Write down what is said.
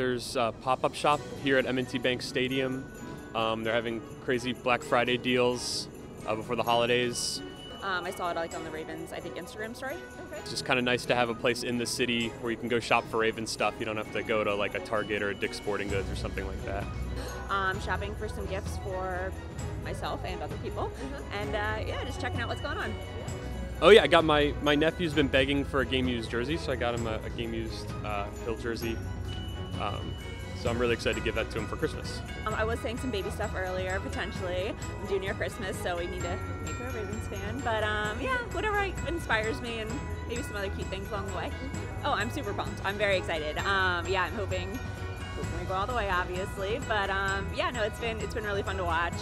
There's a pop-up shop here at M&T Bank Stadium. Um, they're having crazy Black Friday deals uh, before the holidays. Um, I saw it like on the Ravens, I think, Instagram story. It's just kind of nice to have a place in the city where you can go shop for Raven stuff. You don't have to go to like a Target or a Dick's Sporting Goods or something like that. Um, shopping for some gifts for myself and other people, and uh, yeah, just checking out what's going on. Oh yeah, I got my my nephew's been begging for a game used jersey, so I got him a, a game used uh, Hill jersey. Um, so I'm really excited to give that to him for Christmas. Um, I was saying some baby stuff earlier, potentially. I'm due near Christmas, so we need to make her a Ravens fan. But um, yeah, whatever inspires me, and maybe some other cute things along the way. Oh, I'm super pumped. I'm very excited. Um, yeah, I'm hoping hoping we go all the way, obviously. But um, yeah, no, it's been it's been really fun to watch.